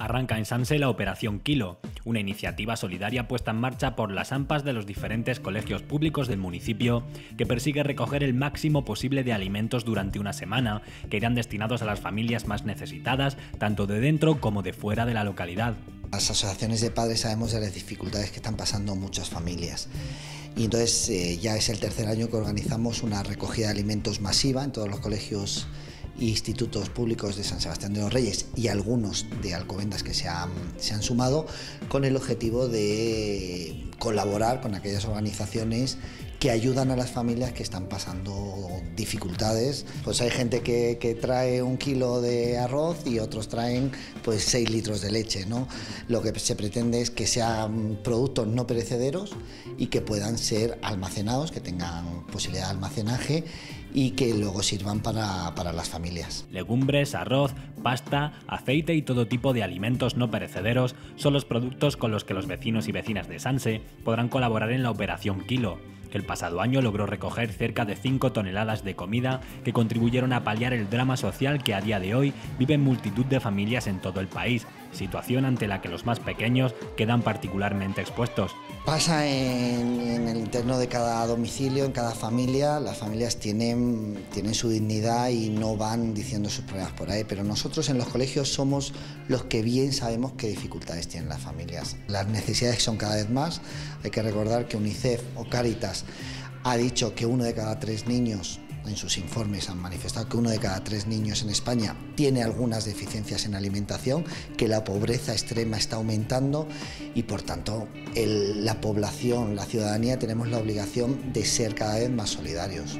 Arranca en Sanse la Operación Kilo, una iniciativa solidaria puesta en marcha por las AMPAs de los diferentes colegios públicos del municipio que persigue recoger el máximo posible de alimentos durante una semana que irán destinados a las familias más necesitadas, tanto de dentro como de fuera de la localidad. Las asociaciones de padres sabemos de las dificultades que están pasando muchas familias. Y entonces eh, ya es el tercer año que organizamos una recogida de alimentos masiva en todos los colegios institutos públicos de San Sebastián de los Reyes y algunos de Alcobendas que se han, se han sumado con el objetivo de colaborar con aquellas organizaciones que ayudan a las familias que están pasando dificultades. Pues hay gente que, trae un kilo de arroz y otros traen pues 6 litros de leche. ¿no? Lo que se pretende es que sean productos no perecederos y que puedan ser almacenados, que tengan posibilidad de almacenaje y que luego sirvan para, para las familias. Legumbres, arroz, pasta, aceite y todo tipo de alimentos no perecederos son los productos con los que los vecinos y vecinas de Sanse podrán colaborar en la Operación Kilo que el pasado año logró recoger cerca de 5 toneladas de comida que contribuyeron a paliar el drama social que a día de hoy viven multitud de familias en todo el país, situación ante la que los más pequeños quedan particularmente expuestos. Pasa en, en, el interno de cada domicilio, en cada familia, las familias tienen, tienen su dignidad y no van diciendo sus problemas por ahí, pero nosotros en los colegios somos los que bien sabemos qué dificultades tienen las familias. Las necesidades son cada vez más, hay que recordar que UNICEF o Cáritas ha dicho que uno de cada tres niños en sus informes han manifestado que uno de cada tres niños en España tiene algunas deficiencias en alimentación, que la pobreza extrema está aumentando y por tanto la población, la ciudadanía tenemos la obligación de ser cada vez más solidarios.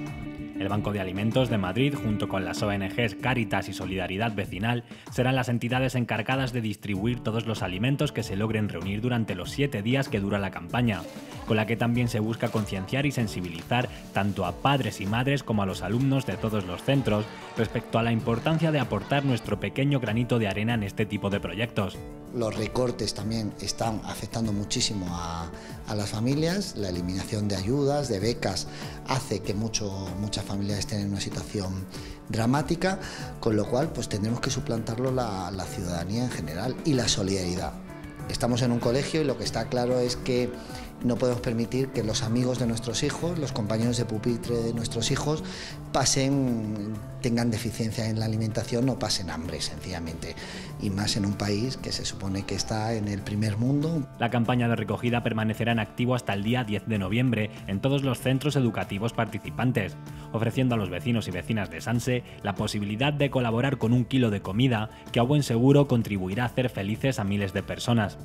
El Banco de Alimentos de Madrid, junto con las ONGs Cáritas y Solidaridad Vecinal, serán las entidades encargadas de distribuir todos los alimentos que se logren reunir durante los siete días que dura la campaña, con la que también se busca concienciar y sensibilizar tanto a padres y madres como a los alumnos de todos los centros respecto a la importancia de aportar nuestro pequeño granito de arena en este tipo de proyectos. Los recortes también están afectando muchísimo a, las familias, la eliminación de ayudas, de becas, hace que muchas familias estén en una situación dramática, con lo cual pues tendremos que suplantarlo la, la ciudadanía en general y la solidaridad. Estamos en un colegio y lo que está claro es que no podemos permitir que los amigos de nuestros hijos, los compañeros de pupitre de nuestros hijos, pasen, tengan deficiencia en la alimentación o pasen hambre, sencillamente. Y más en un país que se supone que está en el primer mundo. La campaña de recogida permanecerá en activo hasta el día 10 de noviembre en todos los centros educativos participantes, ofreciendo a los vecinos y vecinas de Sanse la posibilidad de colaborar con un kilo de comida que a buen seguro contribuirá a hacer felices a miles de personas.